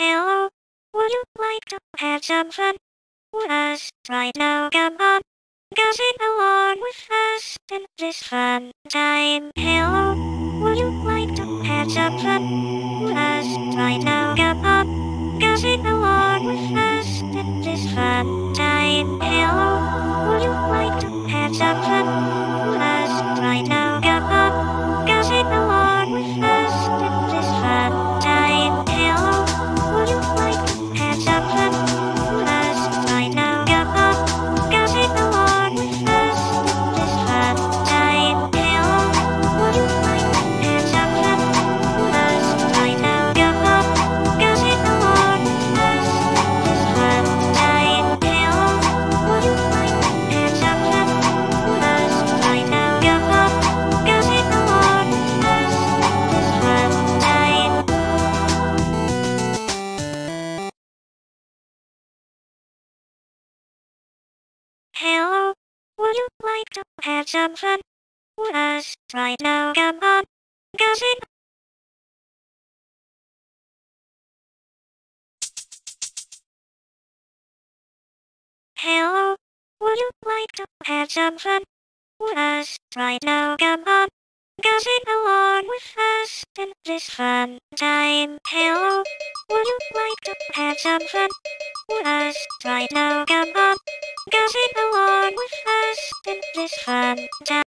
Hello, would you like to have some fun with us right now? Come on, sing along with us in this fun time. Hello, would you like to have some fun with us right now? Come on, sing along with us in this fun time. Hello, would you like to have some fun Hello, would you like to have some fun with us right now? Come on, sing Hello, would you like to have some fun with us right now? Come on, sing along with us in this fun time. Hello, would you like to have some fun with us right now? Come on, sing along with us